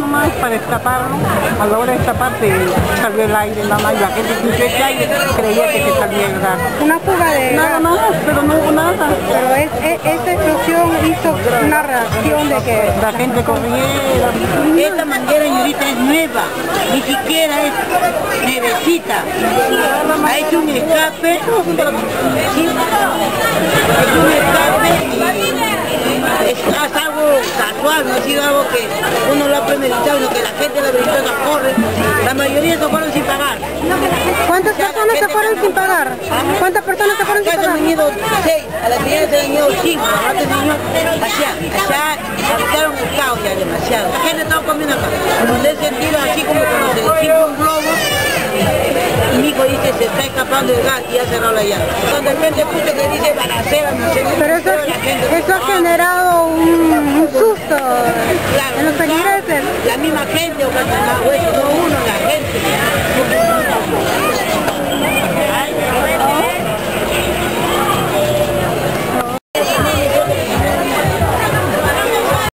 nomás para destaparlo. A la hora de destaparse salió el aire más y la gente que usó ese aire creía que se salía el gas. Una fuga de Nada más, pero no hubo nada. Pero es, es- esa explosión hizo una reacción de que La gente corriera. Esta manguera señorita es nueva, ni siquiera es nuevecita. Ha hecho un escape, ¿sí? ha hecho un escape y es, es algo casual, no ha sido algo que uno lo que la gente la verificó corre. La mayoría se fueron sin pagar. ¿Cuántas personas se fueron sin pagar? ¿Cuántas personas se fueron sin Acá se pagar? han ido seis, a la primera se han ido cinco, a la se allá, allá habitaron el caos ya demasiado. La gente estaba comiendo acá, donde he sentido así como cuando se desinfla un globo, y mi hijo dice se está escapando el gas y ha cerrado la llave. Cuando de repente escucha que dice balacera, no sé, Pero eso, la gente, eso ha "Ah". generado un, un susto. La misma gente